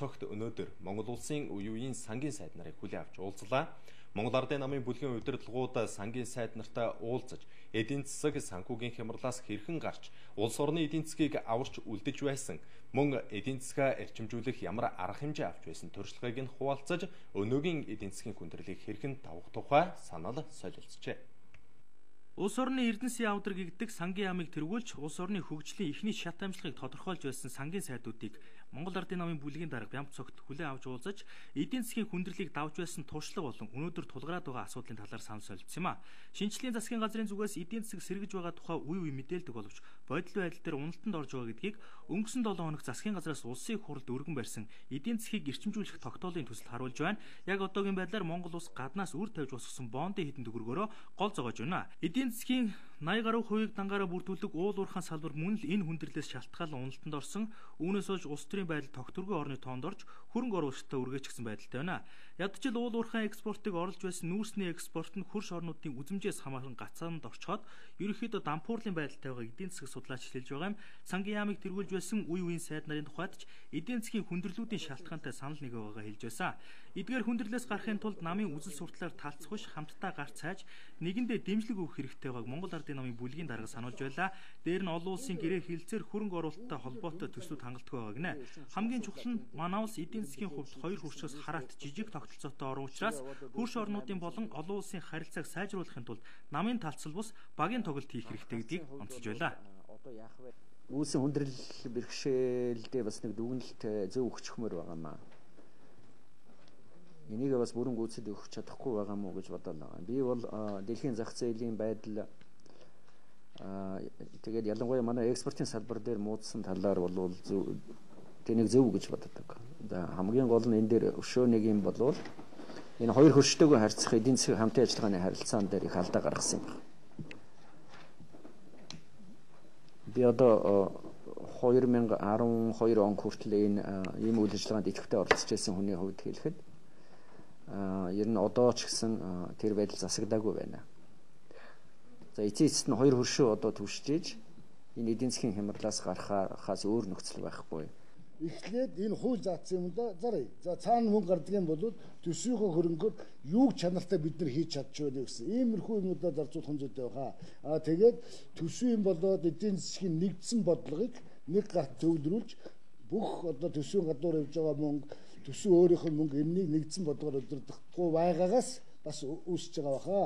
цогт өнөөдөр Монгол улсын үе үеийн сангийн сайд нарыг хүлээн авч уулзлаа. Монгол Ардын намын бүлгийн удирдлагууд сангийн сайд нартай уулзаж эдийн засаг санхүүгийн хямралаас хэрхэн гарч улс орны эдийн засгийг аварч үлдэж байсан мөн эдийн засгаа эрчимжүүлэх ямар арга хэмжээ авч байсан туршлагыг нь хуваалцаж өнөөгийн эдийн засгийн хүндрэлийг хэрхэн давах тухай санал солилцжээ. Улс орны Эрдэнэсийн авдар гэгдэх сангийн яамыг тэргүүлж улс орны хөгжлийн эхний шат амжилтыг тодорхойлж байсан сангийн сайдуудыг Монгол Ардын намын бүлгийн дарга Бямц цогт хүлээн авч уулзаж эдийн засгийн хүндрэлийг давж байсан туршлага болон өнөөдөр тулгараад байгаа асуудлын талаар санал солилцсон юм а. Шинжлэлийн засгийн газрын зүгээс эдийн засаг сэргэж байгаа тухай үе үе мэдээлдэг боловч бодит байдал дээр уналтанд орж байгаа гэдгийг өнгөрсөн 7 хоног засгийн газраас улсын хуралд өргөн барьсан эдийн засгийг эрчимжүүлэх тогтоолын төсөлд харуулж байна. Яг одоогийн байдлаар Монгол улс гаднаас үр тавьж босгосон бондын хэдэн төгрөгөөрөө гол зогоож байна. Эдийн засгийн 80 гаруй хувийг дангаараа бүрдүүлдэг уул уурхайн салбар мөн л энэ хүндрэлээс шалтгаалan уналтанд орсон. Үүнээс хойш улс төрийн байдал тогтворгүй орны тоонд орж хөрөнгө оруулалтаа үргээчихсэн байдалтай байна. Ядчил уул уурхайн экспортыг оруулж байсан нүүрсний экспорт нь хөрш орнуудын үзмжээс хамааран гацаанд орчход ерөнхийдөө дампуурлын байдалтай байгаа эдийн засаг судлаач хэлж байгаа юм. Сангийн яамыг тэргүүлж байсан үе үеийн сайд нарын тухайд ч эдийн засгийн хүндрэлүүдийн шалтгаантай санал нэг байгаагаа хэлж байсан. Эдгээр хүндрэлээс гарахын тулд намын үзэл сурталаар талцах биш хамтдаа гарч цааж нэгэндээ дэмжлэг өгөх хэрэгтэй байгааг Монгол Ардын намын бүлгийн дарга сануулж байлаа. Дээр нь олон улсын гэрээ хилцээр хөрөнгө оруулалттай холбоотой төслүүд хангалтгүй байгаа гинэ. Хамгийн чухал нь манай улс эдийн засгийн хувьд хоёр хөршөөс хараат жижиг тогтолцоотой орон учраас хөрш орнуудын болон олон улсын харилцааг сайжруулахын тулд намын талцал бус багийн тоглолт хийх хэрэгтэй гэдгийг онцолж байлаа. Одоо яах вэ? Үүсийн хүндрэл бэрхшээлдээ бас нэг дүгнэлт зөв өгчхмөр байгаа маа. Энийг бас бүрэн гүйцэд өгч чадахгүй байгаа мó гэж бодлоо. Би бол дэлхийн зах зээлийн байдал тэгээд ялангуяа манай экспортын салбар дээр муудсан талаар бол тэнийг зөв гэж боддог. За хамгийн гол нь энэ дээр өшөө нэг юм болвол энэ хоёр хөрштөөгөө харьцах эдийн засгийн хамтын ажиллагааны харилцаан дээр их алдаа гаргасан юм байна. Би одоо 2012 он хүртэл энэ ийм үйл ажиллагаанд идэвхтэй оролцож байсан хүний хувьд хэлэхэд ер нь одоо ч гэсэн тэр байдал засагдаагүй байна. За эцээ эцэст нь хоёр хөршөө одоо түвшиж ийж энэ эдийн засгийн хямралаас гарахаас өөр нөхцөл байхгүй. Эхлээд энэ хууль заасан юм да зарыг. За цаана мөнгө гардаг юм бол төсвийнхөө хөрөнгөөр юуг чанартай бид нар хийж чадчихвэ гэсэн. Иймэрхүү юмудаа зарцуулах зүйтэй байхаа. Аа тэгээд төсвийн болоод эдийн засгийн нэгдсэн бодлогыг нэг гарт төвлөрүүлж бүх одоо төсвийн гадуур явж байгаа мөнгө төсөв өөрийнх нь мөнгө энэнийг нэгдсэн бодлогоор өдөрдөхгүй байгаагаас бас үүсэж байгаа баха.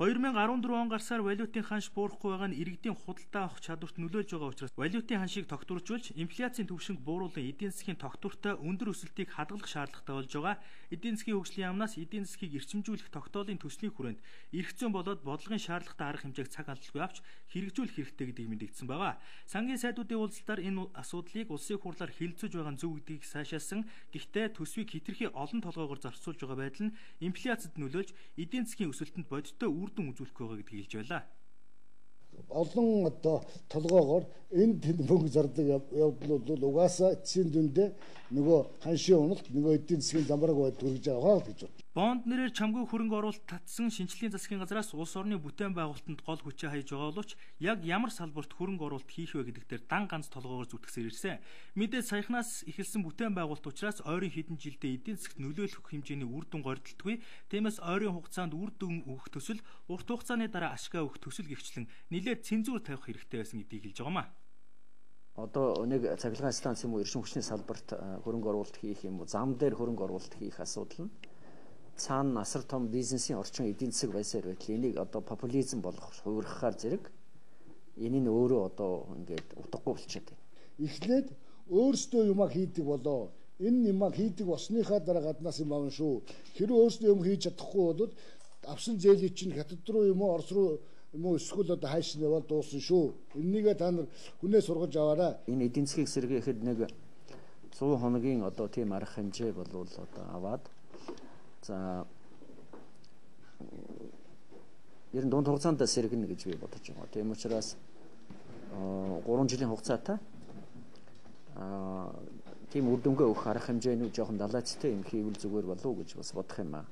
2014 он гарсаар валютын ханш буурахгүй байгаа нь иргэдийн худалдаа авах чадварт нөлөөлж байгаа учраас валютын ханшийг тогтворжуулж инфляцийн түвшинг бууруулан эдийн засгийн тогтвортой өндөр өсөлтийг хадгалах шаардлагатай болж байгаа. Эдийн засгийн хөгжлийн яамнаас эдийн засгийг эрчимжүүлэх тогтоолын төслийн хүрээнд эрх зүйн болоод бодлогын шаардлагатай арга хэмжээг цаг хандлагагүй авч хэрэгжүүлэх хэрэгтэй гэдгийг мэдэгдсэн байгаа. Сангийн сайдуудын уулзалтаар энэ асуудлыг улсын хурлаар хилцэж байгаа зөв гэдгийг сайшаасан. Гэхдээ төсвийг хитрхи олон толгоогоор зарцуулж байгаа байдал нь инфляцид нөлөөлж эдийн засгийн өсөлтөнд бодиттой үр үр дүн үзүүлэх байгаа гэдгийг хэлж байлаа олон одоо толгоогоор энэ тэнд мөнгө зардаг явдал бол угаасаа эцсийн дүндээ нөгөө ханшийн уналт нөгөө эдийн засгийн замбараг байд хүргэж байгаа гэж байна. Бонд нэрээр чамгүй хөрөнгө оруулалт татсан шинжлэлийн засгийн газраас улс орны бүтээн байгуулалтанд гол хүчээ хаяж байгаа боловч яг ямар салбарт хөрөнгө оруулалт хийх вэ гэдэг дээр дан ганц толгоогоор зүтгэсээр ирсэн. Мэдээ саяхнаас эхэлсэн бүтээн байгуулалт учраас ойрын хэдэн жилдээ эдийн засгт нөлөөлөх хэмжээний үр дүн гордтолтгүй. Тиймээс ойрын хугацаанд үр дүн өгөх төсөл, урт хугацааны дараа ашгаа өгөх төсөл гихчлэн нэлээд цензуур тавих хэрэгтэй байсан гэдгийг хэлж байгаа маа. Одоо нэг цахилгаан станц юм уу эрчим хүчний салбарт хөрөнгө оруулалт хийх юм уу зам дээр хөрөнгө оруулалт хийх асуудал нь цаана насар том бизнесийн орчин эдийн засаг байсаар байтал энийг одоо популизм болгох хувирхахаар зэрэг энэ нь өөрөө одоо ингээд утгагүй болчиход байна. Эхлээд өөрсдөө юмаа хийдэг болоо энэ юмаа хийдэг болсныхаа дараа гаднаас юм аавн шүү. Хэрэв өөрсдөө юм хийж чадахгүй бол авсан зээлийг чинь хятад руу юм уу орос руу юм уу эсвэл одоо хайш нь яваад дуусна шүү. Энийгээ та нар хүнээ сургаж аваарай. Энэ эдийн засгийг сэргээхэд нэг 100 хоногийн одоо тийм арга хэмжээ болвол одоо аваад За ер нь дунд хугацаанд сэргэнэ гэж би бодож байгаа. Тийм учраас 3 жилийн хугацаатай аа тийм үр дүнгээ өгөх арга хэмжээний жоохон далайцтай юм хийвэл зүгээр болов уу гэж бас бодох юм аа.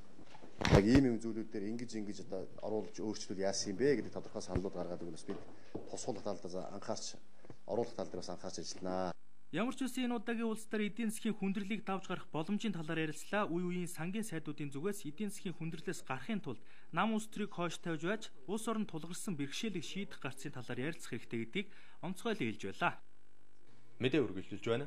Яг ийм юм зүйлүүд дээр ингэж ингэж одоо оруулж өөрчлөл яасан юм бэ гэдэг тодорхой саналууд гаргаад өгнөс бид тусгал талд анхаарч оруулах тал дээр бас анхаарч ажилланаа. Ямар ч үсэн энэ удаагийн улс төр эдийн засгийн хүндрэлийг давж гарах боломжийн талаар ярилцлаа. Үе үеийн сангийн сайдуудын зүгээс эдийн засгийн хүндрэлээс гарахын тулд нам улс төрийг хойш тавьж байж улс орон тулгарсан бэрхшээлийг шийдэх гарцын талаар ярилцах хэрэгтэй гэдгийг онцгойлон хэлж байлаа. Мэдээ үргэлжлүүлж байна.